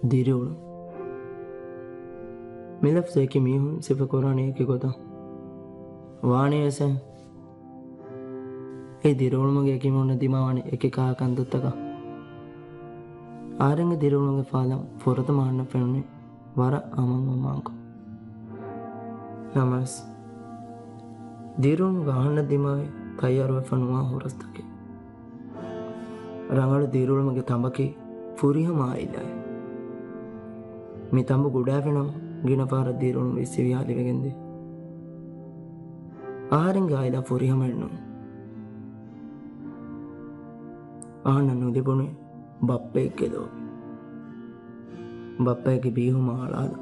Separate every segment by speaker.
Speaker 1: දිරවුණු මිලක්සයකි මියහුන් සිපකොරණයකි ගොතම් වානයසැන් ඒ දිරවුණුමගේ එකමුන්න දිමාවන එක කාකන්දත්තක ආරග දිරවුණුගේ පාලම් පොරත මාන්න පැනුණේ වර අමංමමාංකු නමස් දිරුණු ගහන්න දිමාවේ කයියරුව පනුවා හොරස්තකි රඟඩු දිරුළුමගේ තඹකි පුරිහම ආයිදායි මිතම්බ ගොඩාපෙනම් ගෙන පාරදීරුණු විශ්වවිහාලිවගෙන්දී. ආරංගායිලා පොරිහමෙන්නුම්. ආනන්න උදෙපුුණේ බප්පයක්කෙදෝ. බප්පයකි බීහු මහලාද.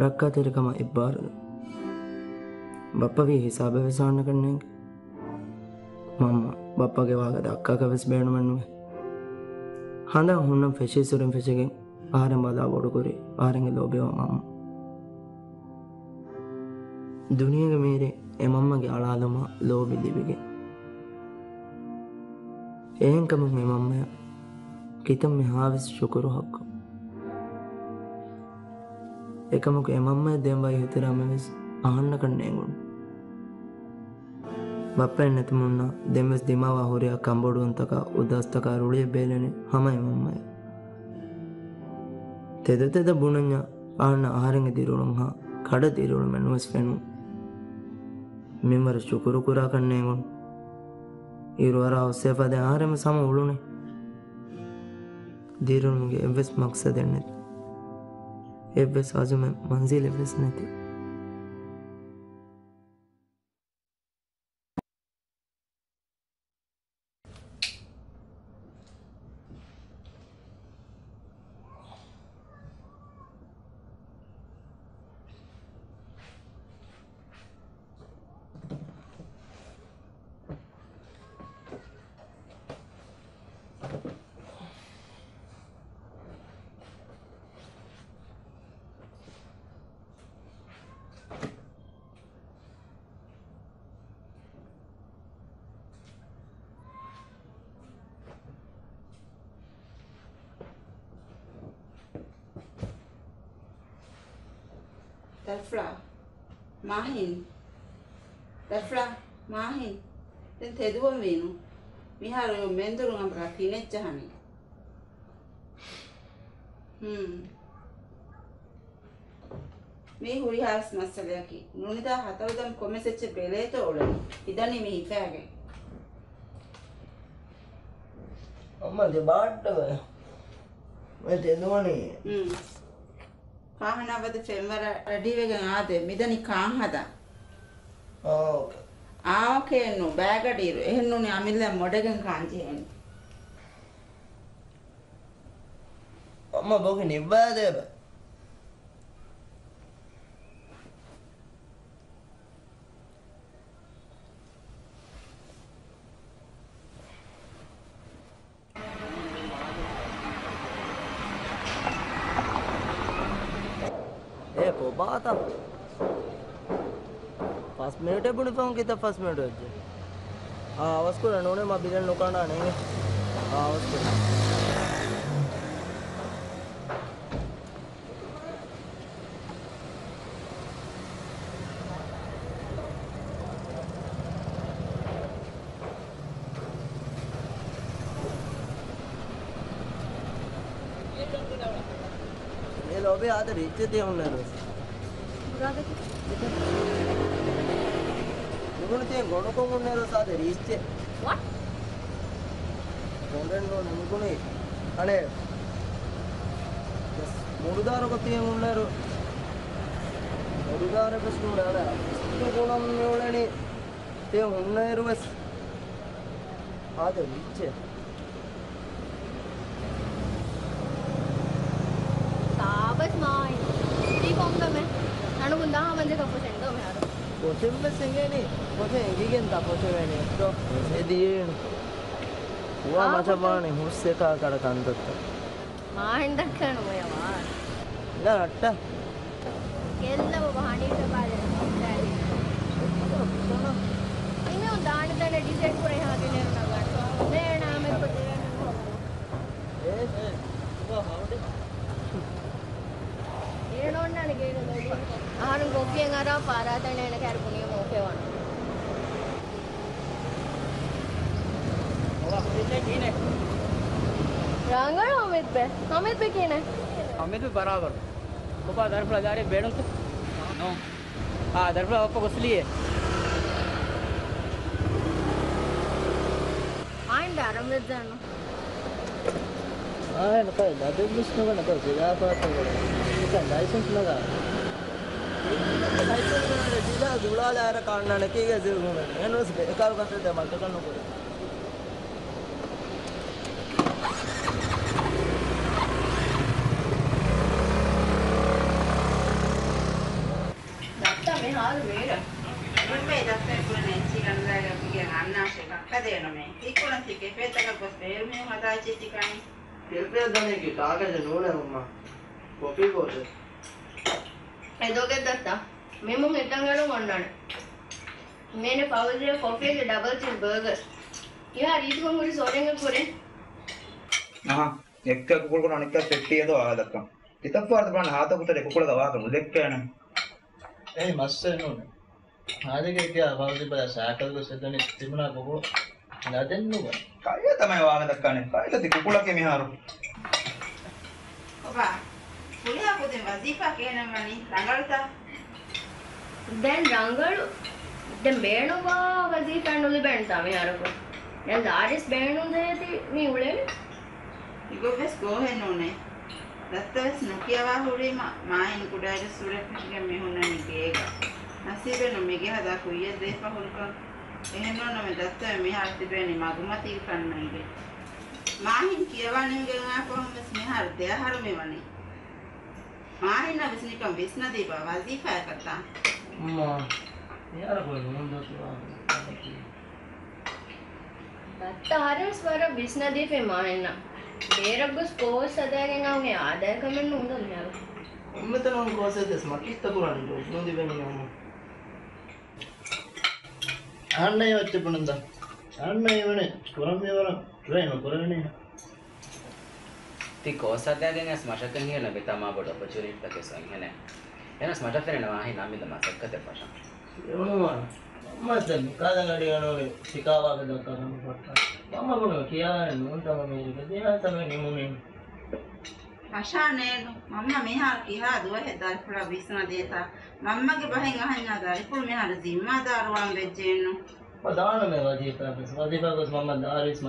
Speaker 1: රක්කාතෙරකම එබ්බාරද. බප්පවී හිසාභ වෙසාන්න කරන්නේ මම බප්පගෙවාග දක්කා කවෙස් බේනුමෙන්නුවේ හඳ හුන්නම් ෆෙශිසුරෙන් ෆෙසගෙන් ආරම්බදා ගොඩකොරේ ආරග ලෝබෙවමම දුනියග මේරේ එමම්මගේ අලාදම ලෝබිදිවිගේ ඒංකම මෙමම්මය කිතම් මෙහාවිස් ශුකුරු හක්ක එකමක එමම්ම දෙම්බයි හිතරමවෙස් ආන්න කන්නේගුන් බප්ප නැතිමුන්න දෙමස් දෙමවා හොරයක් කම්බොඩුවන්තක උදස්ථකා රුලිය බේලනේ හම එමම්මයි තෙදතෙද බුණඥ ආන්න ආරංග දිරුළුම් හා කඩ දිරුළු මැනුවස් පෙනු මෙමර ශුකුරු කුරා කන්නේගුන් ඉරුවර
Speaker 2: ඔස්සේපද ආරම සම උළුනේ. දිරුණුගේ එවෙස් මක්ස දෙන්නෙත්. එවෙස් අසුම මන්සිල් එවෙස් නැති. මේ හුරි හාස් මස්සලයකි. නුනිදා හතවදම් කොමෙසෙච්ච බෙලේත ඔලනි. ඉදනි මේ හිපෑගේ.
Speaker 1: අම්මගේ බාට්ටව ඔය තෙදුවනේ
Speaker 2: හ්ම්. කාහනවද ෆෙම්වර රැඩිවෙගෙන් ආදේ මිදනි කාන් හදා.
Speaker 1: ඕක
Speaker 2: ආකේනු බෑගඩීරු එහෙන්නුනේ අමිල්ල මොඩගෙන් කාංචිහෙන්
Speaker 1: අම්ම ama bakın evladım. देखो बात अब फ़र्स्ट मिनट बिड़फाऊँ कितना फ़र्स्ट मिनट हाँ उसको रणोने माँ बिरन नुकाना नहीं हाँ उसको బ్రదర్ ఇచ్చేదే ఉన్నారు. నిగుణతే గొడవకుంటున్నారు సాదర్
Speaker 3: ఇస్తే
Speaker 1: గొడవలో నిగుణి అనే ముడుదారు ఒక తీయం ఉన్నారు. ముడుదారు కృష్ణుడు ఆడ కృష్ణుడు గుణం ఎవడని తీయం ఉన్నారు అదే ఇచ్చే කොතෙන් බසෙන්ගේනි කොතෙන් එගිගෙන් තපොතේ වෙන්නේ તો එදී වා මචපානේ හුස්සේ කා කඩ කන්දත්ත
Speaker 3: මාහෙන් දක්කන ඔයවා
Speaker 1: ඉලා නට්ට
Speaker 3: කෙල්ලව වහනීට පාද ඉන්න දාන තන ඩිසයිඩ් කරේ හාගෙන නගන්න මේ නාමෙ පොතේ
Speaker 1: ඒ
Speaker 3: ആണും കോപ്പി എങ്ങാറോ പാരാത്തണ്ണയാണ് കരപ്പുണിയും നോക്കിയാണ് रंगड़ अमित पे अमित पे कीन
Speaker 4: अमित पे बराबर पापा दरफड़ा जा रहे बैठो नो हाँ दरफड़ा पापा घुसली है
Speaker 3: आइन डार अमित
Speaker 5: जानो आए नका दादे बिस्नो का नका सिगा पाता है लाइसेंस लगा ඇදිලා දුලාලා අර කන්නන කීක සුමන එනොස් එකල් කන්ට දෙමල් කන්න පොර
Speaker 3: දත්තා මේ හාල් වේර
Speaker 2: මේ දත්තා පුරනේ චිකන්දා ගිය අන්නාශේ කක්කදේන මේ ඉක්කොලන් තිකේ පෙතක පොස් බේල් මේ මදාචි චිකන් තෙල්
Speaker 5: ප්‍රය දන්නේ කාගද නෝන අම්මා කොපි කොට
Speaker 3: එදෝගේ දත්තා మేము మితంగాను కొన్నాను నేను power perfect double cheese burger yeah రీతిగా కూడా సోడంగా
Speaker 6: కూడా ಎಕ್ಕ ಕೂಡ ಕೂಡ ಅನಿಕ ಪೆಟ್ಟಿಯದು ಆಗದಕ್ಕ ಇತಪ್ಪಾರ್ದ ಪ್ರಾಣ ಹಾತ ಕುಟ್ಟರೆ ಕುಕ್ಕುಳದ ವಾಕನು ಲೆಕ್ಕೇನ
Speaker 5: ಏಯ್ ಮಸ್ತ್ ನೋಡಿ ಅದಕ್ಕೆ ಅವಧಿ ಬರ ಸಾಕಲ್ಗು ಸದನಿ ತಿಮ್ಮನ ಬಹು ಅದನ್ನು
Speaker 6: ಕಾಯ ತಮಯ ವಾಗದಕ್ಕನೆ ಕಾಯದ ಕುಕ್ಕುಳಕ್ಕೆ ಮಿಹಾರು
Speaker 2: ಒಬ್ಬ ಪುಳಿಯ ಪುದೆ ವಜೀಫಾ ಕೇನಮನಿ ರಂಗಳತಾ
Speaker 3: දැන් රංගලු දැන් බේනුවා වදී පැන්නුලි බැන්තා මේ අරකෝ දැන් දාරිස් බේනුන් දෙයති මේ උලේ
Speaker 2: ඉගොබස් ගෝහෙන් ඕනේ. දත්තවස් නොකියවා හුරීම මායින් කුඩාට සුරපිටිගේ මෙහුණනි ගේග නසීබෙනු මෙගේ හදා කුයිය දේප හුල්කම් එහෙම නොනම දත්තව මෙහාර තිබෙනි මගුමති කන්නයිගේ මාහින් කියවන්නේ ගෙනා කොහොමස් මෙහාර දෙහාර මෙවනි මාහින් නබස්නිකම් විස්නදී බව වසීපා කතා
Speaker 5: අම්මා යාර කොයි නෝන්දතුවා
Speaker 3: දත්ත හරිස් වර බිස්නදී පෙමාහෙන්න බේරග්ගොස් කෝස් සදෑගෙන අවගේ ආදාය කමෙන් උන්ද මෙයාල
Speaker 5: උම්මතන කෝසෙදස් මකිස්ත පුරන්න නොදි වෙනම අන්න යොච්ච පුනන්ද අන්න ඒවන කොරම්යවර ට්‍රේන කොරගනේ
Speaker 4: ති කෝසදෑගෙන් ඇස් මශකන් හියන බෙතමා බොඩ ඔපචුනිට් එක සංහන එනස් මට තෙරෙනවා හි නමිද මසක්කත පශන්
Speaker 5: එවනවා අම්මත කාදගඩි ගනෝගේ සිකාවාග දක්කරන්න පට්ට මම ගුණ කියාගෙන නෝන්තම මේක දෙනා තමයි නිමුණේ
Speaker 2: අශානේනු මම්ම මෙහාර කිහා දුව හෙදල් පුලා විස්න දේතා. මම්මගේ බහෙන් අහඤ්ඤා දරිපුල් මෙහාර දිම්මාදාරුවන් වෙච්චේන්නු
Speaker 5: දාන මේ වදීපාගස් වදීපාගස් මම දාරිස්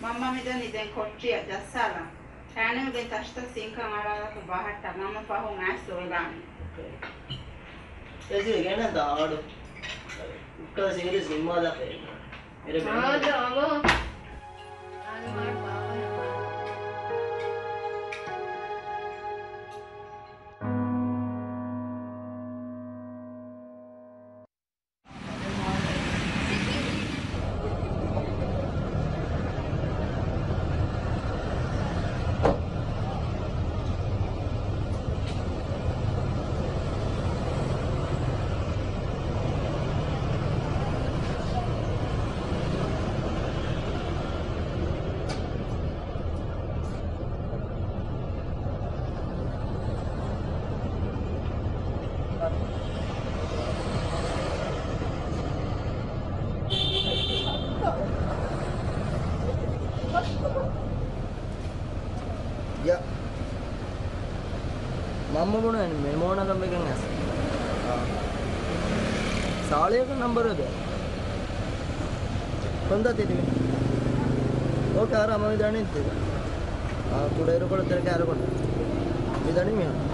Speaker 5: Mamma midden kortia da sala. Tana
Speaker 2: midden tashta sinka marala ku bahata. Mamma pahu ngai soilani. Okay. Esi gena da adu.
Speaker 5: Ukka series nimma da pe. Mere. Adu
Speaker 3: amo.
Speaker 5: Anu mar අම්ම මොන මේ මොන කම්බෙන් ඇස. සාලයක නම්බරද හොඳ තිරිවේ ඕක අර අම විදානේ ඉතින් ආ කුඩේර කොළ තර කෑර කොළ විදානේ මෙයා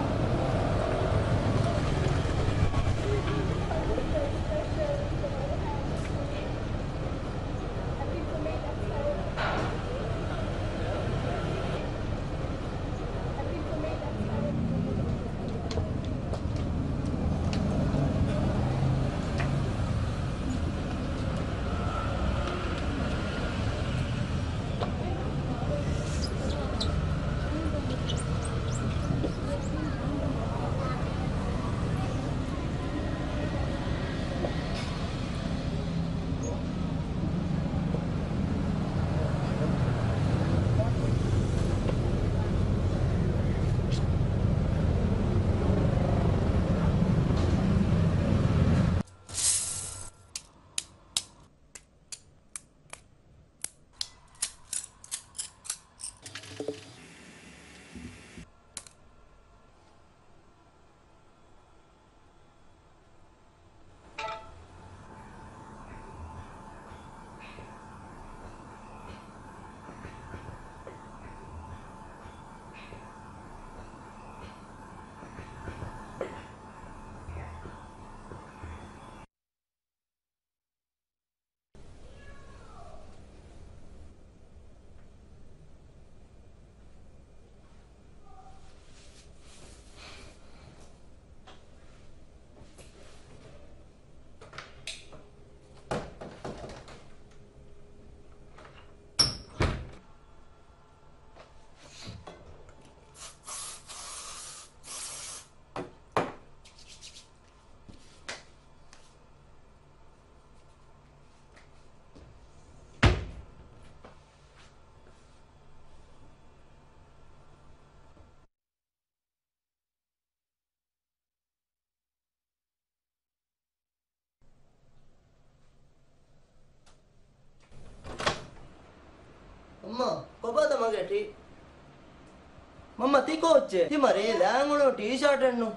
Speaker 5: ಕೋಚೆ ತಿಮರೆ ಲ್ಯಾಂಗುಳು ಟೀ ಶರ್ಟ್ ಅನ್ನು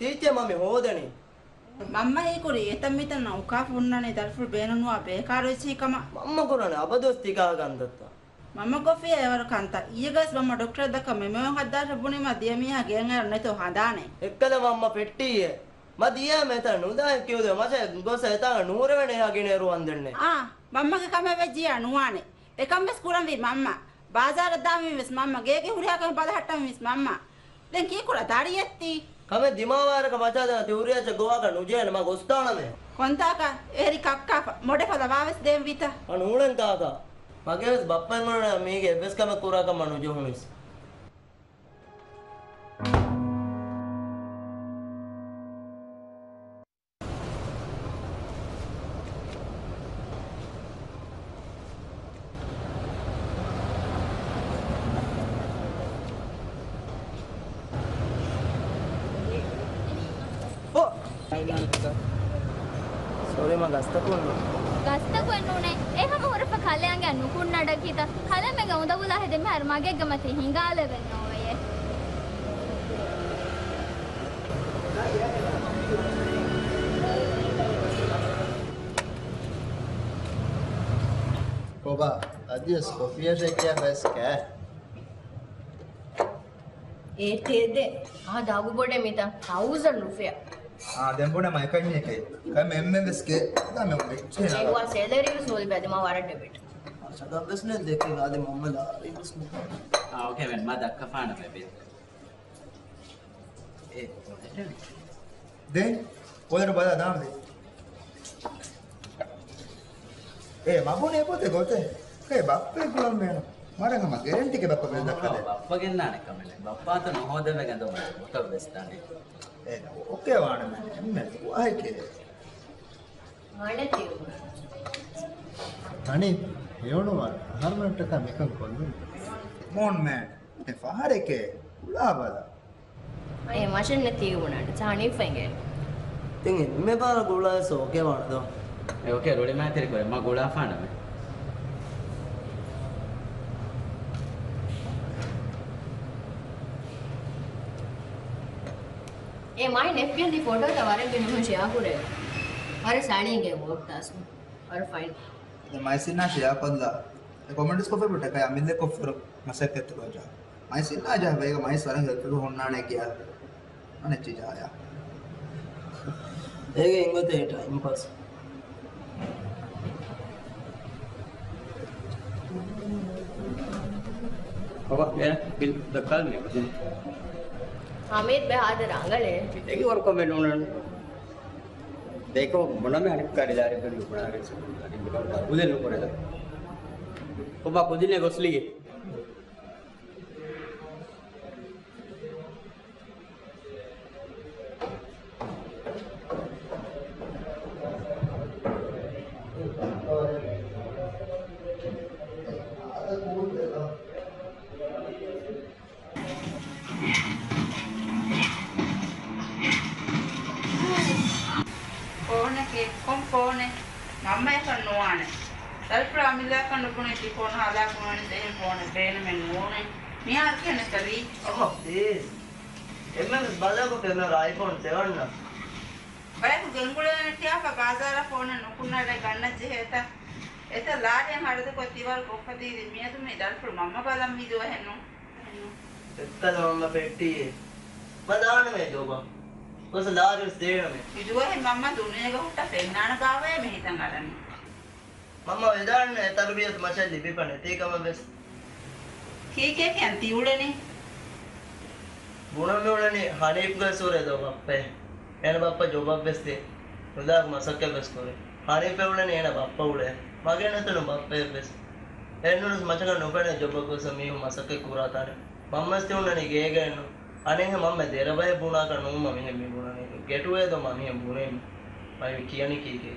Speaker 5: ತೀಚೆ ಮಮ್ಮಿ ಹೋದಣಿ
Speaker 2: ಮಮ್ಮ ಹೀಕುರಿ ಏತಮ್ಮಿತ ನೌಕಾ ಫುಣ್ಣನೆ ದರ್ಫುಲ್ ಬೇನನುವ ಬೇಕಾರು ಚೀಕಮ
Speaker 5: ಮಮ್ಮ ಕುರಣ ಅಬದೋಸ್ತಿ ಕಾಗಂದತ್ತ
Speaker 2: ಮಮ್ಮ ಕೊಫಿ ಎವರು ಕಂತ ಈಗಸ್ ಮಮ್ಮ ಡಾಕ್ಟರ್ ದಕ್ಕ ಮೆಮೆ ಹದ್ದಾರ ಬುಣಿಮ ದಿಯಮಿಯ ಗೇಂಗ ನೆತು ಹದಾನೆ
Speaker 5: ಎಕ್ಕದ ಮಮ್ಮ ಪೆಟ್ಟಿಯೆ ಮದಿಯ ಮೇತ ನುದಾಯ ಕಿವುದ ಮಜ ಗೊಸ ಎತಾಗ ನೂರವೆಣೆ ಹಾಗಿಣೆರು ಅಂದಣ್ಣೆ
Speaker 2: ಆ ಮಮ್ಮಗೆ ಕಮೆ ವೆಜ್ಜಿಯ ನುವಾನೆ ಎಕಂಬೆ ಸ್ಕೂಲಂ ವಿ ಮಮ್ಮ බාසාර දාමි මිස් මම්මා. ගේගේ හුරියා කම බලහට්ටම් මිස් මම්මා. දැන් කී කුලා දාරියත්ති
Speaker 5: කම දිමාවාරක මචාදා තිවුරියාච ගෝවාක නුජේන මා ගොස්තානමෙ
Speaker 2: කොන්තාක එරි කක්කා මොඩේ පද වාවස් දෙම් විත.
Speaker 7: අනුලෙන් තාතා මගේ බප්පන් මොන
Speaker 8: මේගේ එබ්ස් කම කුරාක මනුජෝ මිස්. wszystko. Bierze
Speaker 3: dzieweskę. ඒතේදේ ආ දාගු බොඩ මිත තවසන් රුපිය
Speaker 6: ආ දැම්බොඩ මයකයි මේකයි කයි මෙම්ම වෙස්කේ දම
Speaker 3: ඒවා සේදරීම සෝල් බැදම වරට බෙට
Speaker 5: සදම් වෙස්නේ දෙකේ ආද මම්ම ලාරි වස්මු
Speaker 4: ආ ඕකේ වෙන් මා දක්ක පාන බෙබේ ඒ
Speaker 6: දැන් ඔයර බදා දාම් දේ ඒ මබුනේ පොතේ ගොතේ කේ බප්පේ කුලම් මේන මරගම ගැරන්ටි ගේ බප්පා වෙන දක්කද
Speaker 4: බප්ප ගෙන්නානේ කමනේ බප්පාත නොහොදව ගඳම මොක වෙස්තානේ
Speaker 6: ඒ ඔකේ වාණ මම එම්මෙ වයි කේ
Speaker 3: ආනේ තියෙනවා
Speaker 8: Tani, එවනු හරමට මේක කොල්ලු.
Speaker 6: මොන් මෑන් ඒ ෆහරේ කේ උලා බලා
Speaker 3: ඒ මෂන් නැති වුණාට චානි ෆෙන්ගෙන්
Speaker 5: තින් එම්මේ පාර ගුලා සෝකේ એ
Speaker 4: મારી નેપકિનથી ફોટો તમારે બિનમો શિયાકુરે अरे साड़ी
Speaker 3: के वो टास और फाइन मैसिना शेया पदला कमेंट्स को फिर का अमित ने
Speaker 6: को फिर मसे के तो जा माय से ना जा भाई मैं सारा घर तो होना ने किया अने चीज़ आया एक
Speaker 5: इंगो ते टाइम पास
Speaker 4: बाबा ये बिल दक्कल नहीं
Speaker 3: बजे हामिद बहादुर आंगल है।
Speaker 9: देखिए और को मैंने देखो मन में हनिफ का रिजारे पे लुकड़ा रहे हैं उधर लुकड़ा था को बा ने
Speaker 5: गोसली है। බලකො කරන iPhone 7 න
Speaker 2: බයක ගෙන්ගුලනේ තියාක බාසාර ෆෝන නුකුන්නට ගන්න ජෙහෙත එත ලාඩෙන් හඩද කොතිවල් කොක්කදී මියතු මේ දල්පුර මම්ම බලම් මිදුව හෙන්නු.
Speaker 5: එත්තන මම පෙට්ටියේ. මදාන මේ ජෝබා කොස ලාරිස් දේනමේ?
Speaker 2: මිදුව හෙන් මම්ම දුන්නේ ගහුට පෙන්නාන බාවේ මෙහිතන් අරන්නේ
Speaker 5: මම වෙදාන්න තර්බියත් මචන් ලිපිපන තේකම බෙස්.
Speaker 2: කීකේ කියන් තියුලනේ
Speaker 5: ಗುಣಮೆ ಒಳನೆ ಹನೀಫ್ ಗಸೂರೆ ದೋ ಬಪ್ಪೆ ಏನ ಬಪ್ಪ ಜೋಬ ಬೆಸ್ತೆ ಉದಾಗ ಮಸಕ್ಕೆ ಬೆಸ್ತೋರೆ ಹನೀಫ್ ಒಳನೆ ಏನ ಬಪ್ಪ ಉಳೆ ಮಗೇನ ತನು ಬಪ್ಪೆ ಬೆಸ್ ಎನ್ನು ಮಚಗ ನುಬೆನೆ ಜೊಬ ಕೋಸ ಮೀಹು ಮಸಕ್ಕೆ ಕೂರಾತಾನೆ ಮಮ್ಮಸ್ತಿ ಉಣ್ಣನೆ ಗೇಗ ಎನ್ನು ಅನೇಹ ಮಮ್ಮ ದೆರಬಯ ಬುಣಾಕ ನುಮ್ಮ ಮಿಹೆ ಮಿ ಬುಣನೆ ಗೆಟುವೆ ದೋ ಮಮಿಹೆ ಬುಣೆ ಮೈ ಕಿಯನಿ ಕೀಕೆ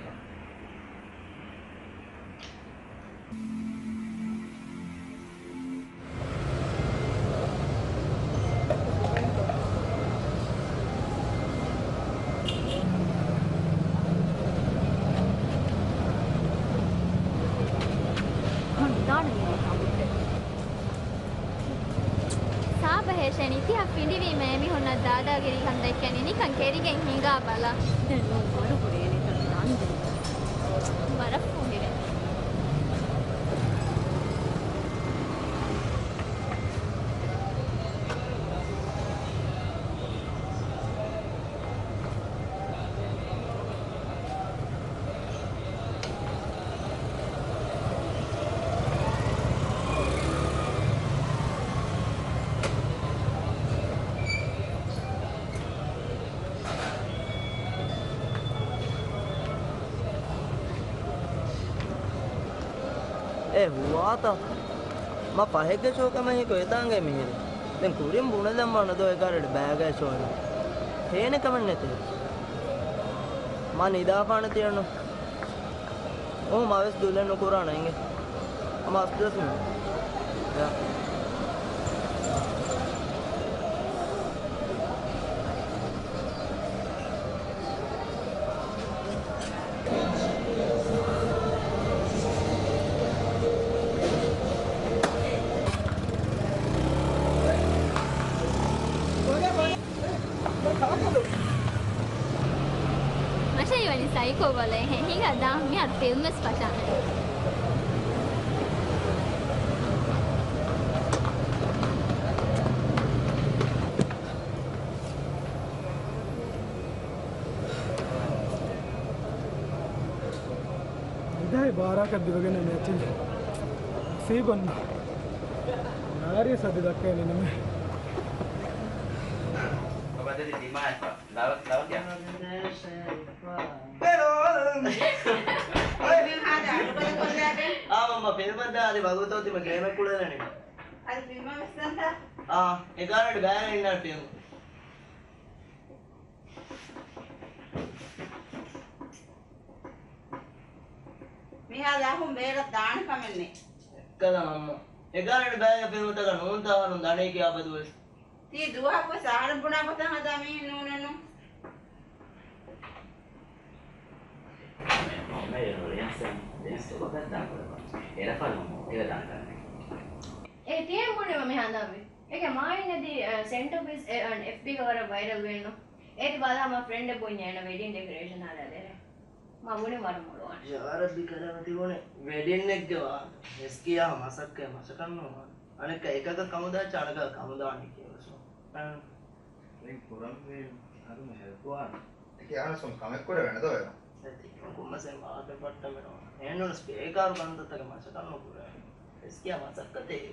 Speaker 8: පිඩිවීමෑමි
Speaker 10: හොන්න දාඩාගිරි හන්දැක්කැනෙ නිකන්
Speaker 8: කෙරිගෙන් හිඟා
Speaker 5: බලා දැන්නවා ම පහෙක්ග ශෝකමහි කොයතාන්ගේ මිහිර දැන් කුරින් බුණ දම්මන්න දොය කරට බෑගෑ ශෝන හේන කමන්න නැතේ. ම නිදාපාන තියන්න ඔහු මවස් දුල්ලන්න කුරාණයගේ අම අස්දස්ම
Speaker 8: මශයි పైకోవాలి హెహి కదా మీ అట్ ఫిల్మ్
Speaker 11: స్పశాన ಬಾರಾಕ
Speaker 5: ದಿವಾಗ ನಾನು ಹೆಚ್ಚಿನ ಸಿಹಿ ಬಂದ ಯಾರೇ ಸದ್ಯದ ಅಕ್ಕ
Speaker 2: ನಮಗೆ දුවහක සාර බුණා පතන් හදා මේ නූනනු
Speaker 4: Nah, ya lo yang sen, yang itu kok kan tak apa. Era kalau tak kan.
Speaker 3: ඒ තියෙන මොනව මෙහාදාවේ ඒක මායිනදී සෙන්ටර් පිස් FB කවර වෛරල් වෙන්න ඒක බලා මම ෆ්‍රෙන්ඩ් පොන් යන වෙඩින් ඩෙකොරේෂන් මම මුනේ මරමුලුවන්
Speaker 5: ශාරදි කරම තිබුණේ. වෙඩින් එක්ගවා එස්කියා මසක්ක මසකන්නවා අනෙක එකක කමුදා චනක කමුදාන්නේ කියවසෝ
Speaker 6: ඉතින් පුරම් මේ අරුම හෙල්පුවා ඒක ආනසම් කමෙක් කර වෙනද ඔය
Speaker 5: කුම්මසෙන් ආද පට්ටමනවා එන්නොන ස්පේකාරු බන්දතක මසකන්න පුර එස්කියා මසක්කතේ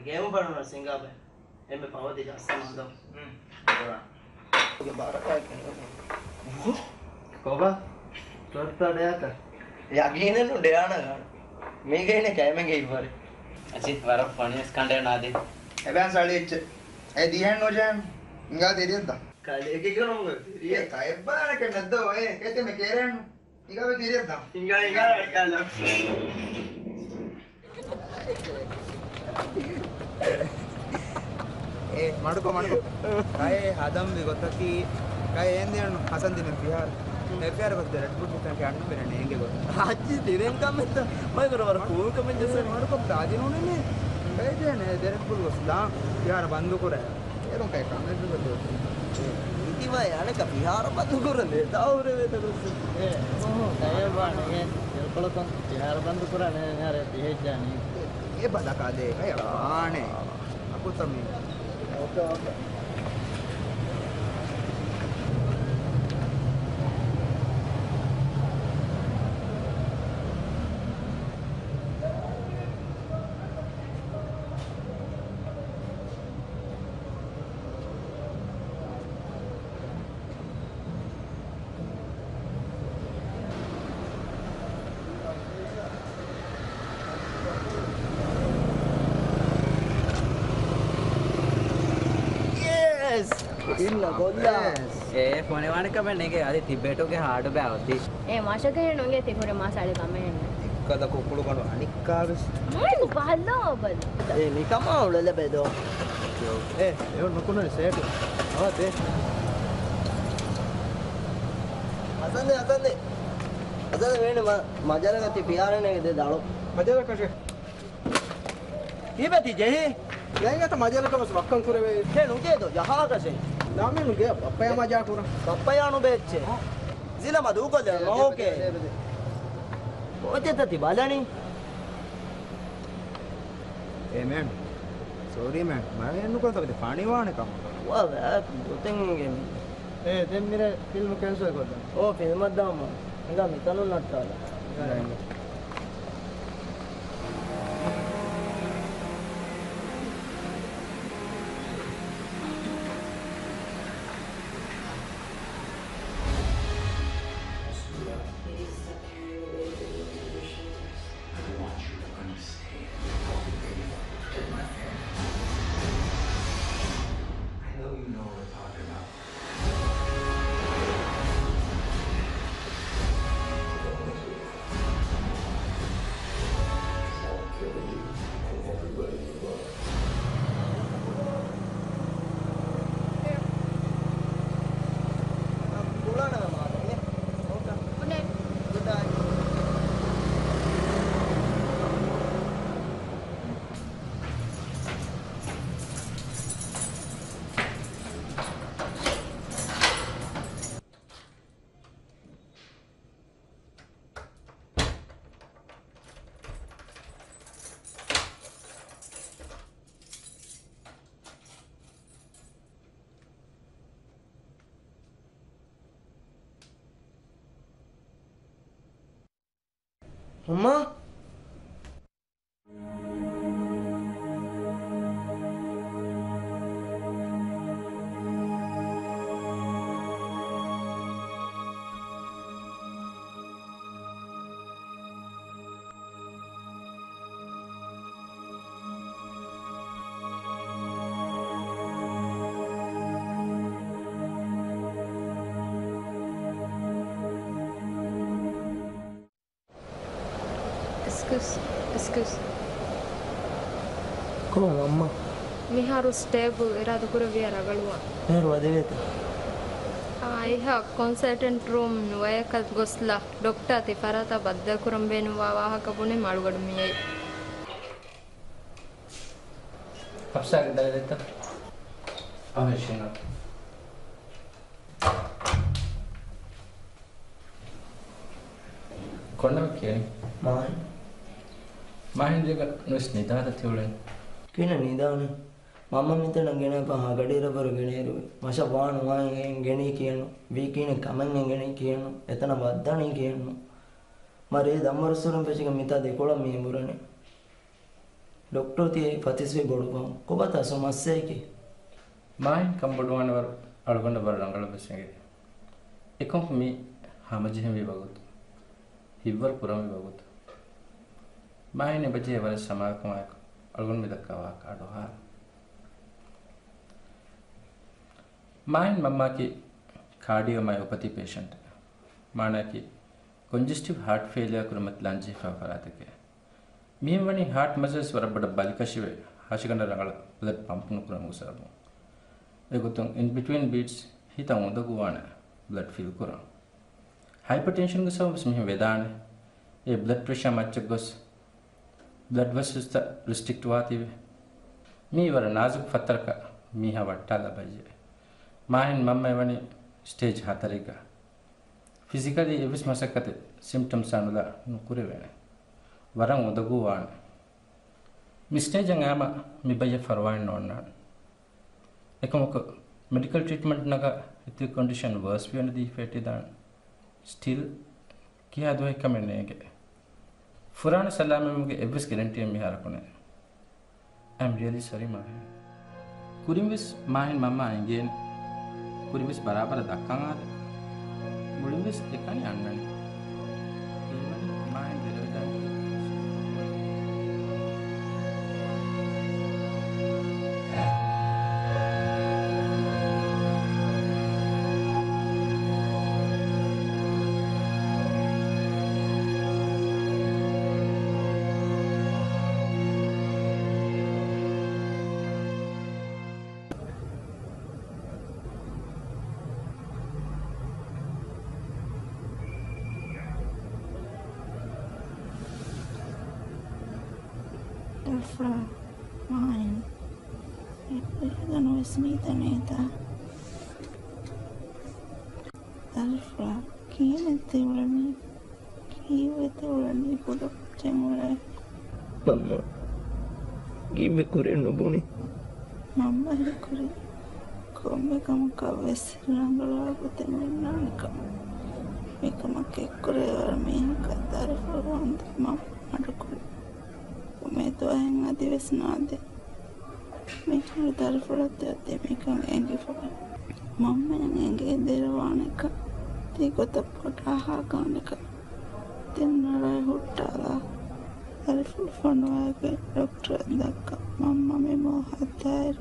Speaker 5: ගේම පඩුන සිංගාපේ එම පවති ඔගේ බාරකාය කොබ? තොර්තඩයක යගීනු ඩයාන ගන්න. මේකයින කෑමගේ ඉවර
Speaker 4: Acih, baru phone skandal nadi.
Speaker 6: හැබැයි සල්ලිච්ච ඒ දිහන් නොජන් ඉංගා තෙරියද්ද
Speaker 5: කලේක කරම
Speaker 6: ඒ කයබ්බානක නැද්ද ඔය එතන කේරන් ඉංගා තෙරියද්ද
Speaker 5: ඉංගා ඉංගා අඩකල්ල
Speaker 6: ಏ ಮಾಡ್ಕೊ ಮಾಡ್ಕೊ ಕಾಯ್ ಹದಂಬಿ ಗೊತ್ತಕ್ಕಿ ಕಾಯ್ ಏನ್ ಹೇಳು ಹಸನ್ ದಿನ ಬಿಹಾರ್ ಎಫ್ಆರ್ ಗೊತ್ತೆ ರೆಡ್ ಬುಲ್ ಬುಕ್ ಅಣ್ಣ ಬೇರೆ ಹೆಂಗೆ ಗೊತ್ತು
Speaker 5: අච්චි දෙරෙන් කමෙන්ත මයකරවර කූල් කමෙන්ට
Speaker 6: ಮಾಡ್ಕೊ ಅದಿನೋನೇ ಕೈದೇನೆ ರೆಡ್ ಬುಲ್ ಗೊತ್ತಿಲ್ಲ ಬಿಹಾರ ಬಂದು ಕೂಡ ಏನೋ ಕೈ ಕಾಮೆಂಟ್ ಗೊತ್ತು
Speaker 5: ඉතිව යනක පිහාර බතු කරන්නේ තවර වෙත
Speaker 12: දයබානගේ එල්කොලකොන් තිහාර බන්ධ කරන්නේ හර පිහෙච්ජානී
Speaker 6: ඒ බදකාදේ කය ආනේ අකුතමි
Speaker 12: ඕකේ ඕකේ
Speaker 5: ඉන්න කොල්ලා
Speaker 4: nege adi tibeto ke hard ba odi.
Speaker 3: ඒ මාෂකේ නොගේ තිකුර මාසාලේ කමෙන්න
Speaker 6: කද කුකුළු කඩු අනික්කාවෙස්
Speaker 3: මොයි බහල්ලා ඔබද
Speaker 5: ඒ නිකම උලල බෙදෝ
Speaker 12: ඒ එව නොකුණ සේට. අවතේ
Speaker 5: අසන්ද අසන්ද අසන්ද වෙන මජරගති පියාරණයකද දලෝ
Speaker 6: මජර කෂේ.
Speaker 1: කීපති ජෙහි?
Speaker 12: දැන් මජලකමස් වක්කන් කරවේ.
Speaker 1: හේ නුකේද? යහාකසේ
Speaker 12: නාමෙනුගේ අපයා මජා කුර
Speaker 1: පප්පයානු බෙච්චේ zila maduko de noke ote tati balani
Speaker 12: ඒ මෑන් සෝරී මෑන් මම එන්නකො තකද පණිවානකම
Speaker 1: wa va tenge
Speaker 12: ඒ දැන් මිර ෆිල්ම් කැන්සල් කරලා
Speaker 1: o film dama nga is apparently 什
Speaker 13: 么？excuse.
Speaker 1: කොහොම අම්මා?
Speaker 13: මිහාරු ස්ටේබල් ඉරාදපුරවිය රගලුවා.
Speaker 1: මෙරුවද
Speaker 13: වේත? ආයිහා කොන්සර්ටන්ට් රූම් නුවයකත් ගොස්ලා ඩොක්ටර් තිපරත බද්දකුරම් බේනවා වාහක පුනේ මළුගඩු මියයි.
Speaker 14: අප්සාරෙන් දැලෙත්ත. අවශ්‍යනා. කොණ්ඩම කියන්නේ
Speaker 1: මායි
Speaker 14: මහින්දක නොස් නිදාත තිවුලෙන්
Speaker 1: කියන නිදාන මම මෙතන ගෙන පහ ගඩේරපර ගෙනේරුවේ මශ පාන වායෙන් ගෙනී කියනු වී කියන කමෙන් ගෙනී කියනු එතන වද්දානේ කියනු මරේ දම්මරසුරම් පෙසික මිතා දෙකොළ මේ මුරනේ ડોક્ટર થી ફતિસવી બોડું કોબતા સમસ્યા કે
Speaker 14: මායින් කම්බොඩුවනවර අඩුගොඩ බර රංගල බෙසගේ එකම් මි හමජිහමි වගුතු හිව්වර පුරමි වගුතු මායින බජේ වල සමාකමයක් අල්ගොන් මිදක්කවා අඩුහා මායින් මම්මාකි කාඩියෝමයි උපති patient ಮಾಣಕಿ congestive heart failure ಕುರುಮತ್ ಲಾಂಜಿ ಫಾಫರಾತಕ್ಕೆ ಮೀವಣಿ heart muscles ವರಬಡ ಬಲಿಕಶಿವೆ ಹಾಶಿಗಂಡ ರಂಗಳ blood pump ನುಕುರಂ ಉಸರಬು ಎಗುತಂ ಇನ್ ಬಿಟ್ವೀನ್ ಬೀಟ್ಸ್ ಹಿತ ಉಂದಗುವಾಣ ಬ್ಲಡ್ ಫಿಲ್ ಕುರಂ ಹೈಪರ್ಟೆನ್ಷನ್ ಗೆ ಸಬಸ್ ಮಿ ವೆದಾಣ ಎ ಬ್ಲಡ್ ಪ್ರೆಷರ್ ಮಚ್ಚಗೊಸ್ ಬ್ಲಡ್ ದಡ್ವಶಿಸ್ತ ರಿಸ್ಟಿಕ್ಟ್ವಾತಿವೆ ಮೀವರ ನಾಜುಕ್ ಫತ್ರಕ ಮೀಹ ವಟ್ಟಾಲ ಬಜ್ಜೆ ಮಾಹಿನ್ ಮಮ್ಮ ಎವಣಿ ಸ್ಟೇಜ್ ಹಾತರಿಗ ಫಿಸಿಕಲಿ ಎವಿಸ್ ಮಸಕ್ಕತೆ ಸಿಂಪ್ಟಮ್ಸ್ ಅನ್ನುದ ನುಕುರಿವೇಣೆ ವರಂ ಒದಗುವಾಣ ಮಿಸ್ಟೇಜಂಗ್ ಆಮ ಮಿ ಬಯ್ಯ ಫರ್ವಾಣ್ ನೋಡ್ನಾಣ ಏಕಮೊಕ ಮೆಡಿಕಲ್ ಟ್ರೀಟ್ಮೆಂಟ್ನಾಗ ಇತ್ತಿ ಕಂಡೀಷನ್ ವರ್ಸ್ ಬಿ ಅನ್ನೋದು ಈ ಫೇಟಿದಾಣ ಸ್ಟಿಲ್ ಕಿ ಅದು ಕಮೆಣ್ಣೆಗೆ ෆුරාන සලාමෙමුගේ එවස් ගරන්ටිය මිහාරකුණේ I'm really sorry මාහින් කුරිමිස් මාහින් මම්මා අයිගෙන් කුරිමිස් බරාබර දක්කන් ආද මුලින්විස් එකනි අන්නනි
Speaker 15: Därför kiinnitti oleni. Kiivetti oleni pudottengule.
Speaker 1: මම ගීම කුරෙන් නොබුණි
Speaker 15: Mamma hikuri. Come kama kavesi langala kutemennanika. Mikama kekkure warmiha därför vant mamma adukuri. Come to hen adivesnade. Mikama därför att jag mikam engi för. Mamma yang engi derwaneka. Tikota potaha kaneka. Tinnara huttala. Därför fanwage doktor dakka. Mamma med mohatar.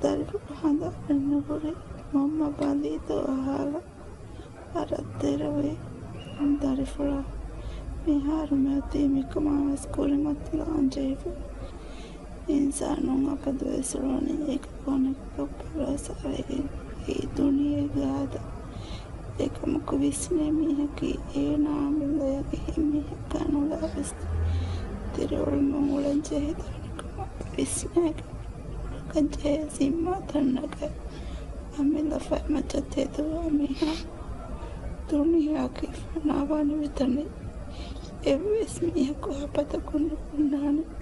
Speaker 15: Därför hade jag varit mamma bandito නිසා නුන් අප දවසරෝන එක කොනක පරසරගෙන් ඒ දුනිය ගාද එකමක විස්නේ මිහකි ඒ නාමිලයක. හිමිහ කනුල අවස්ථ. තිරවල් මංගුලන් ජයතනකම විස්නයක කජය සිම්මා තන්නක. අමිල ෆැමචතේතුවා මිහා. දුනියාකි නාවාන විතනේ. එවිස් මිහකු අපත කුණු උන්නානේ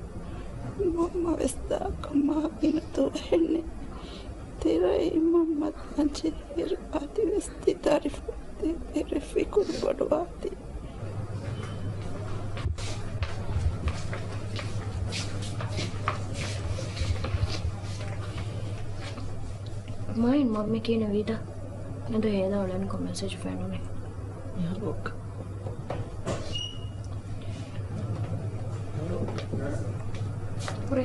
Speaker 15: Mama está acamada en tu hene. Tera y mamá tanche her pati vesti tarifati tere fikur
Speaker 16: barvati. మా మమ్మీకి నవీత ఏదో ఏదో వాళ్ళని ఒక మెసేజ్ పోయాను నేను
Speaker 13: ఓకే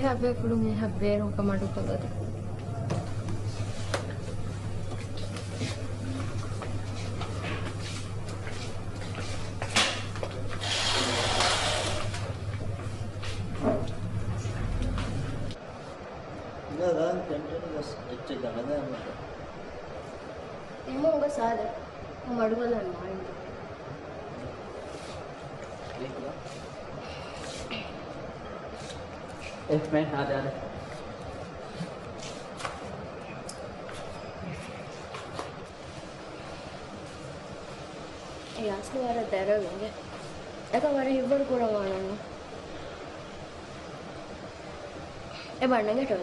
Speaker 13: haber,
Speaker 3: 불응이 haber로 가마로 떠다. එ බන්නගේ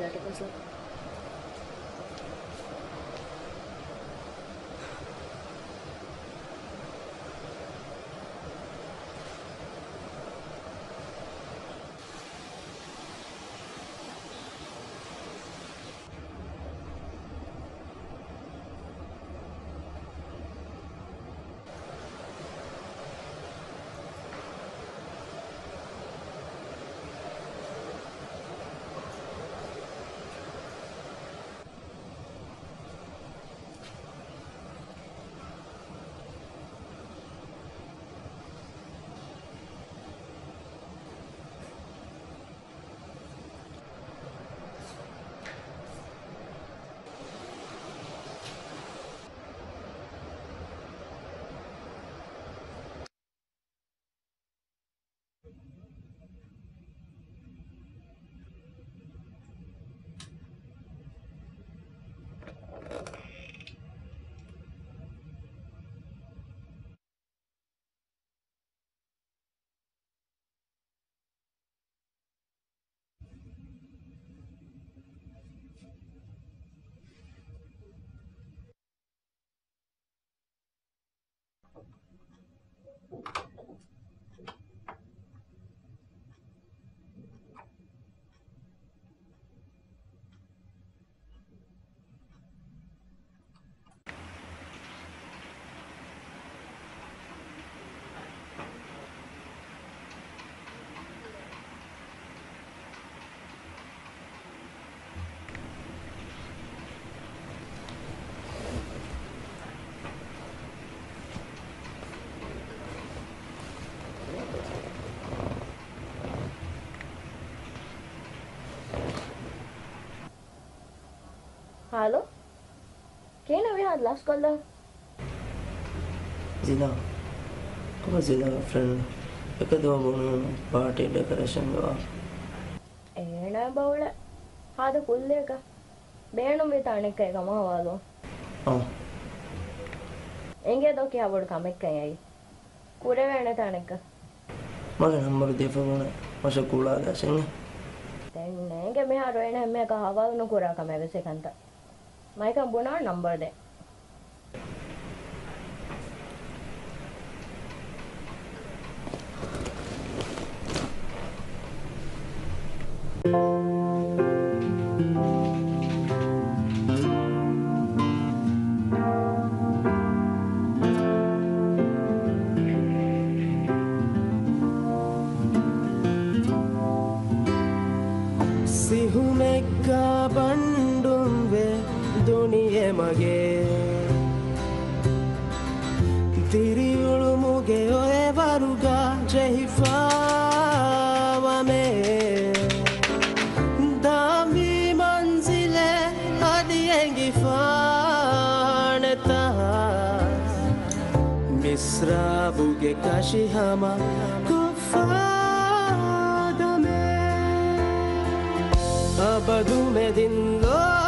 Speaker 3: Halo? Quem não errado lá
Speaker 1: escola? Zila. කොහොමද Zila friend? එක දවස් මොන පාටි ඩෙකරේෂන් ගා.
Speaker 3: එන බවුල. ආද කුල්ලේක. බෑනුම් මේ තාණ එක එකම වාලෝ. ඔව්. එංගේ දෝකේ අවුඩ් කමෙක් කයයි. කුරේ
Speaker 17: වෙන තාණ එක. මගේ නම්බර දෙපොන මස කුලා දැසෙන්නේ. දැන් නෑගේ මෙහා රොයන හැම එක හවල් නොකරා කම වෙසෙකන්ට. my
Speaker 1: Kambuna number there. Srabugegashi Hama
Speaker 17: Kufadame Abadume Dindo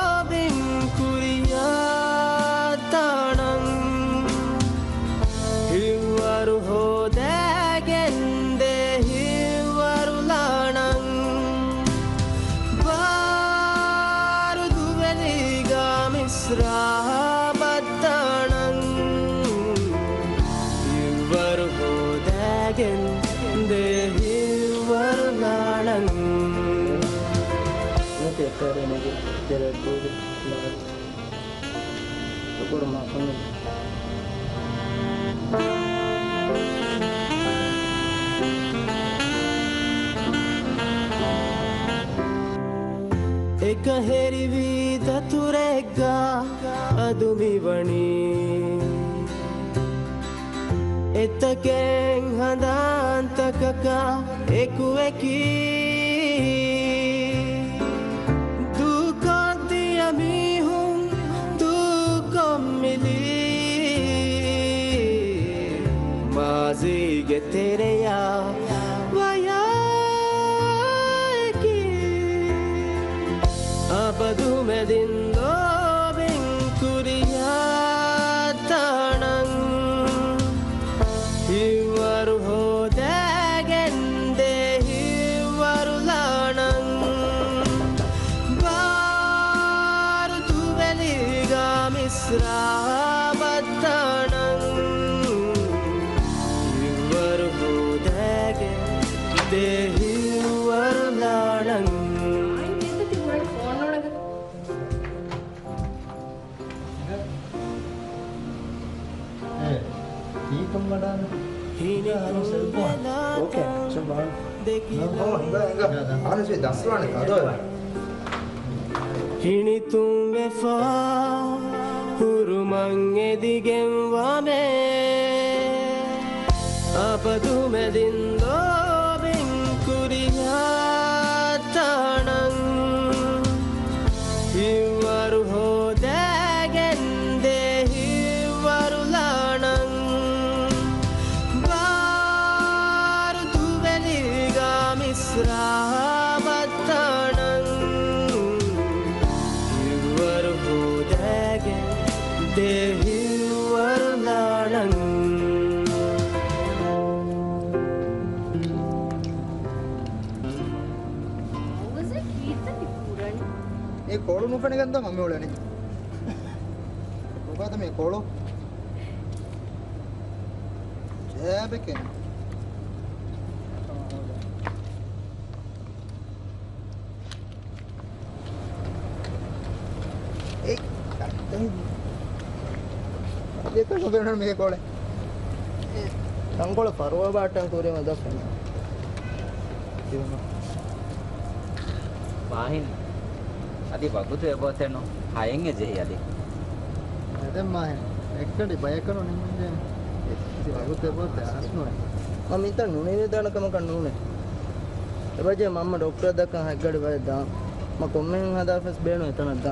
Speaker 17: අදුමිවනි එතකෙන් හදාන්තකකා එකුවෙකි. බාරුතුවැලිගා මිස්රාබත්තානං හිවරු හෝදෑගෙන් දෙහිවරුලානං
Speaker 6: Hitung badan.
Speaker 17: Ini harus
Speaker 6: Oke, coba. Oh, enggak, enggak. Harus sih dasar nih kado ya.
Speaker 17: හිනිතුම් වෙෆා හුරුමං එදිගෙන් වමේ අපදුමැදින් ලෝබෙන්
Speaker 6: වෙනකන් තමයි මම ඔලවන්නේ. මොකද මේ කොළො? ජෑබකේ. ඒ දෙක සොබේන මේ කොළේ.
Speaker 1: තංකොළ පරව බාට්ටන් කෝරේ
Speaker 5: මදක්
Speaker 6: වෙනවා. පාහින්නේ అది వగ్గుతూ అయిపోతాను హయంగా చేయాలి అదేమ్మా ఎక్కడి భయకరం
Speaker 1: ఇది వగ్గుతూ అయిపోతే మమ్మీ ఇంత నూనె దానకమ్మ నూనె ಬಜೆ ಮಮ್ಮ ಡಾಕ್ಟರ್ ದಕ್ಕ ಹೆಗ್ಗಡಿ ಬೈದ ಮಕ್ಕೊಮ್ಮೆ ಹದ ಫಸ್ ಬೇಣು ಇತನದ್ದ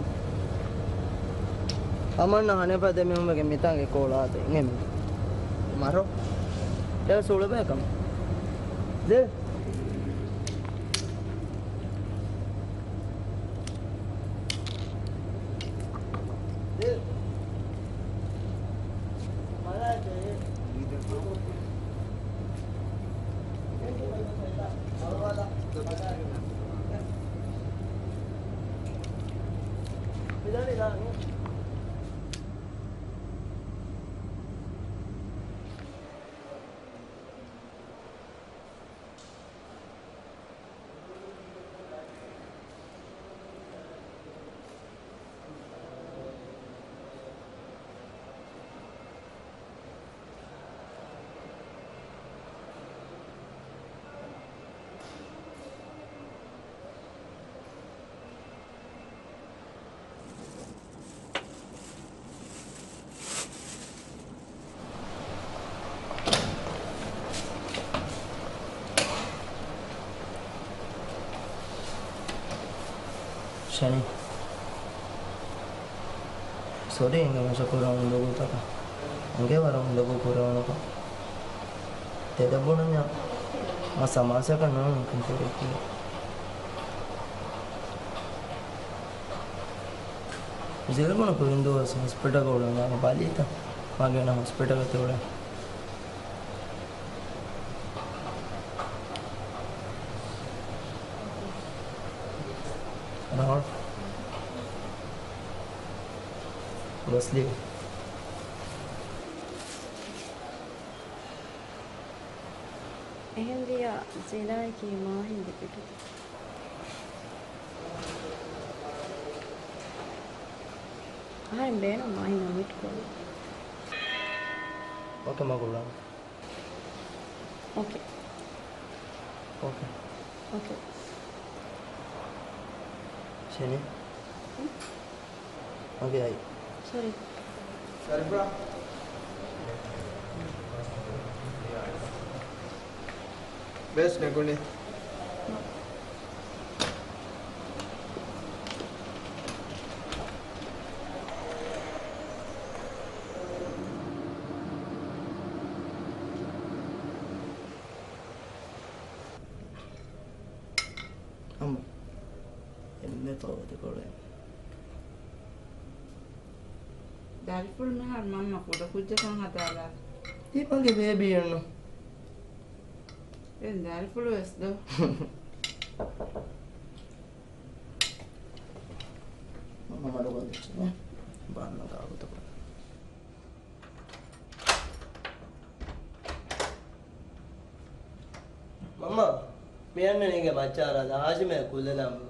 Speaker 1: ಅಮ್ಮಣ್ಣ ಹಣೆ ಪದೆ ಮಿಮ್ಮಗೆ ಮಿತಾಂಗೆ
Speaker 6: ಕೋಳ
Speaker 1: ಆತ ಹಿಂಗೆ ಮರೋ ಯಾವ ಸುಳ್ಬೇಕಮ್ಮ ದೇ Sana. Sorry, hanggang sa kurang lugo ta ka. Hanggang warang lugo kurang ka. Teda mo na niya. Masama sa ka na. Kumpuri ko. ಜಿಲ್ಲೆ ಮನಕ್ಕೆ ಇಂದು ಹಾಸ್ಪಿಟಲ್ಗಳು ನಾನು ಬಾಲಿ ಆಯ್ತಾ ಹಾಗೆ ನಾ ಹಾಸ್ಪಿಟಲ್ ಹತ್ತಿರ ですね。
Speaker 18: Ayun dia, sila kima hindi pikit. Ah, hindi na mahinamit
Speaker 1: ko. Okay, magulang.
Speaker 18: Okay.
Speaker 1: Okay.
Speaker 18: Okay.
Speaker 1: Sini? Hmm? Okay,
Speaker 18: ayun.
Speaker 6: Ada? Best
Speaker 2: nak aku මම්ම කුඩ කුජ්ජකම් හදාලා
Speaker 1: ඒ මගේ baby එන්න.
Speaker 2: එන් දල්පුළු වෙස්ද
Speaker 1: මම මඩ කොල්ද. බන්න කාවත කොළ. මම මෙයන්න නේගේ මච්චාරද ආශිමය කුල්ලලම්.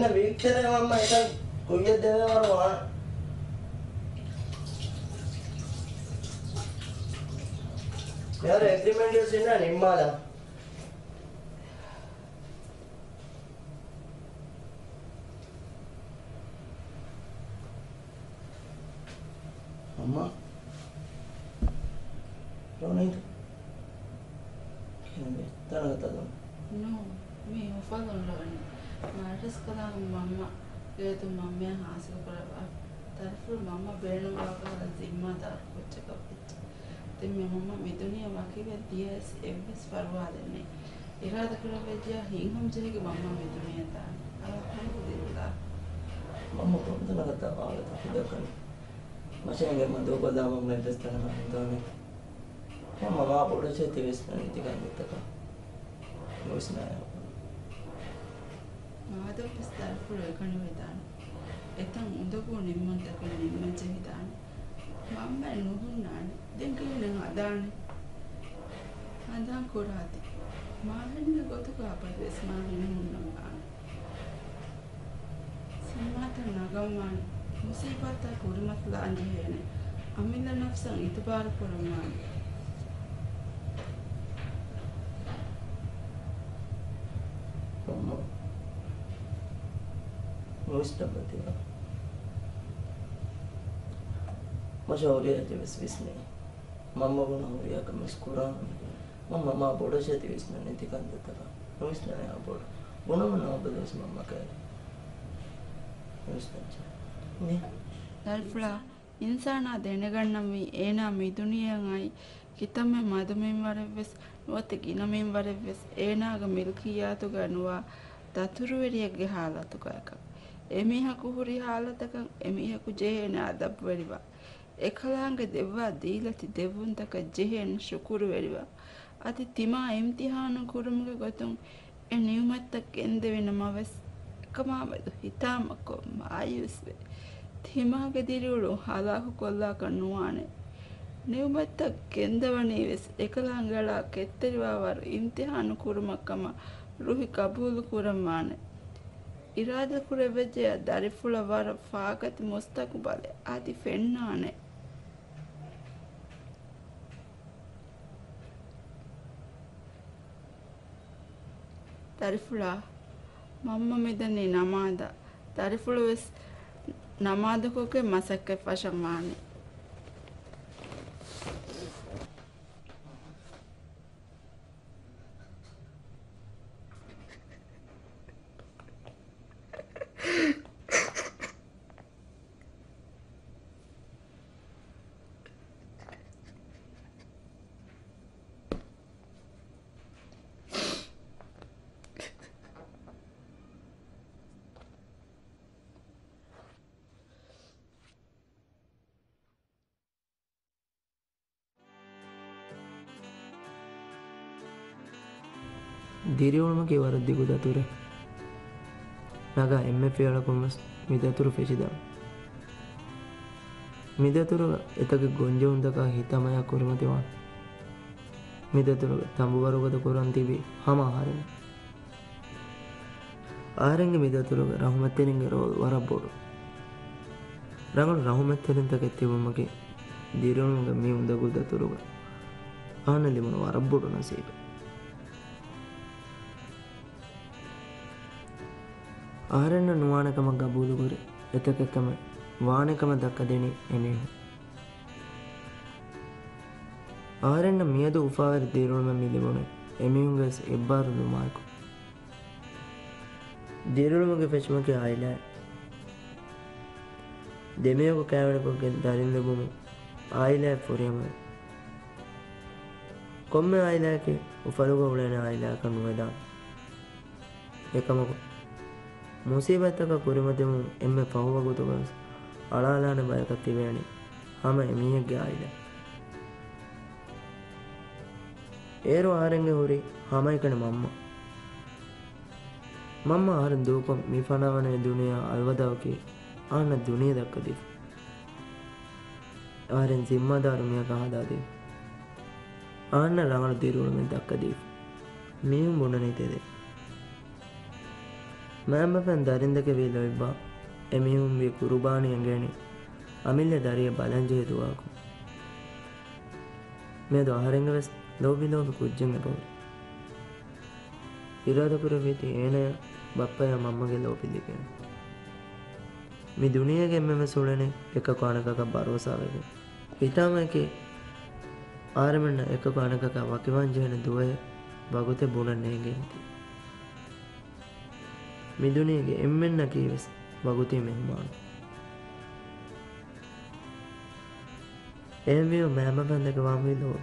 Speaker 1: ನಿನ್ನ ವೀಕ್ಷಣೆ ಅಮ್ಮ ಇದನ್ನು ಕುಯ್ಯದ್ದೇವರು ಯಾರು ಅಗ್ರಿಮೆಂಟ್ ಇರ್ಸಿನ ನಿಮ್ಮಲ್ಲ
Speaker 2: දියස් එවස් පරවා දෙන්නේ ඉරාද කරවෙජ්ජා හිංහම් ජයක මම්ම මිදුනිය තාන අය දිරුලා
Speaker 1: මම කොන්දනගත්තා පාලත හිදකන මචන්ගේ මදෝපදා මම දෙස්තන හිතවනේ මම පොඩ චේති වෙස්න නිතිකන්නත්තක යෝස්නාය
Speaker 2: මාදෝපස් තර්ෆුල් එකනු වෙදාන. එතන් උඳකෝ නිම්මන්ටක නිම්මජ හිතාන මම නුහුණානේ දැන් කියන්නේ හදාන්නේ හදා කොරාති මාවෙන්න ගොතක අපට වෙස් මාවෙන්න මුන්නවා සම්මාත නගම්මාන මුසීබත්ත කුරුමත්ලා අන්ජේනේ අමිල්ල නෆ්සන් ඉතබාර කොරම්මාන
Speaker 1: mamma muistabatia mashauriyati visvisne mamma guna huriyaka miskuran mamma ma boda shati visna niti kandatara muisna ya boda guna mana obedes mamma kaya muisna ne
Speaker 2: දල්ෆලා ඉන්සානා දෙනගන්නමි. ඒනා මිදුනියන්යි කිතම්ම මදුමින් වරවෙස් නුවත ගිනමින් වරවෙස් ඒනාග මිල්කියාතු ගනුවා. දතුරුවරියගේ හාලතුක එක එමිහකු හුරි හාලතකන් එමිහකු ජෙහෙන අදබ් වෙරිවා. එකලාංග දෙව්වා දීලති දෙවුන්තක ජෙහෙන් ශුකුරු වෙරිවා අති තිමා එම්තිහානු කුරුමුග ගොතුන් එ නිවමත්තක් එන්දවෙන මවෙස් එකමාවදු හිතාමකෝ ආයුස්වේ. තිමාගේ දිරිවුළු හලාහු කොල්ලාක නුවානේ නිවමත්තක් කෙන්දවනී වෙස්. එකලාංගලා කෙත්තරිවාවරු ඉම්තිහානු කුරුමක්කම රුහි කබූලු කුරම්මානේ. ඉරාද කුරෙවෙජය දරිෆුල වර ෆාගති මොස්තකු බල ආදි ෆෙන්නානේ. ދަރިފުޅާ މަންމަ މިދަނީ ނަމާދަ ދަރިފުޅުވެސް ނަމާދުކޮގެ މަސައްކަތް ފަށަންވާނެ
Speaker 1: දිරිවුණුමකි වරද්දිකු දතුර. නගා එම ෆියලකුමස් මිදතුරු පෙසිදම්. මිදතුර එතක ගොංජවුන්දකා හිතමයක් කොරමතිවන් මිදතුර තඹුවරුගත කොරන් තිබේ හම ආරෙන ආරෙන්ග මිදතුරුග රහමත්තෙනග රෝ වරබ්බෝඩු රඟට රහුමත්තෙරෙන්තක තිබුමගේ දිරුණුග මේ උඳගුල් දතුරුග. ආන ලිමුණු වරබ්බොඩු නසේට ආරන්න නුවානකමක් ගබූදුකර එතකකම වානකම දක්ක දෙනේ එනේහ. ආරෙන්න්න මියද උපාවර දේරුණම මිලිබුණ එමියුන්ගස් එබ්බාරුදු මායකු. දෙරුළුමගේ පෙච්මක අයිලෑ දෙමයකු කෑවනකොගෙන් දරින් ලබුණු ආයිලෑ පුරියමයි. කොම්ම අයිලෑකි උපළුග උලන අයිලෑ කනුවදා එකමකු මුසීබත්තක කුරිමතමු එම පහුවගුතුකස් අලාලාන බයකත් තිබෑනේ හම එමියගේ ආයිල ඒරු ආරෙන්ග හුරි හමයිකන මම්ම. මම්ම ආරන් දූපම් මි පනවනය දුනයා අල්වදාවකි. ආන්න දුනේ දක්කදි ආරෙන් සිම්මධාරුමය කහදාදී ආන්න ළඟට දිරුණුමින් දක්කදී මේ බුණනීතේදේ දරින්දක වී ලොයිබා එමිහුම් වී කුරුබානියගේනි අමිල්ල දරිය බලංජයතුවාකු මේද ආහරෙංග වෙස් ලෝබිලෝබි කුජ්ජෙන් එපවි ඉරාදපුර වීති ඒනය බප්පය මම්මගේ ලෝපිල්ලිකෙන මි දුනියගෙන් මෙම සුළනේ එක කානකක බරෝසාවක. හිතාමයකි ආරමෙන්න්න එක කානකක වකිවංජයන දුවය බගුත බුණන්නේගෙන්ති මිදුනේගේ එම්මෙන්න කීවෙස් වගුතේ මෙහමාන. එමිය මෑම බැඳක වාමී ලෝබ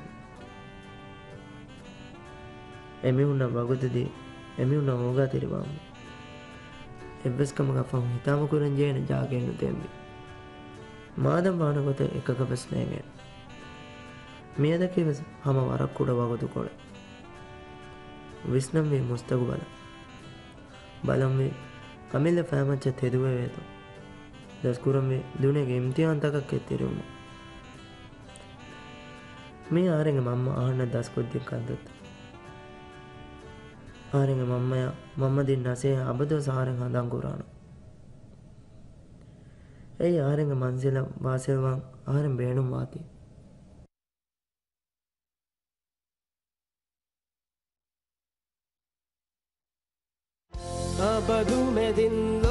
Speaker 1: එමිහුන්න වගුතදී එමිහුන්න ඕගා තිරිවාම එබ්බෙස්කම ගෆම් හිතාමකුරංජයන ජාගයනු තෙම්බි. මාදම් බානගොත එකක බෙස්නෑගෙන මියදකිවෙස් හම වරක්කුඩ වගතු කොළ. විස්නම් වේ මුස්තගු බල. ಬಲಂವೆ ಅಮಿಲ್ಲ ಫ್ಯಾಮಚ್ಚ ತೆದುವೆ ವೇತು ದಸ್ಕುರಂವೆ ದುನೆಗೆ ಇಮ್ತಿಹಾನ್ ತಕಕ್ಕೆ ತಿರುವು මේ ආරෙඟ මම්ම ආන්න දස් කොද්දියක් අදත් ආරෙඟ මම්මය මම්ම දින් නසේ අබදෝ සාරෙන් හදන් කුරාන ඒ ආරෙඟ මන්සිල වාසල්වන් ආරෙන් බේනුම් වාති
Speaker 17: අබදු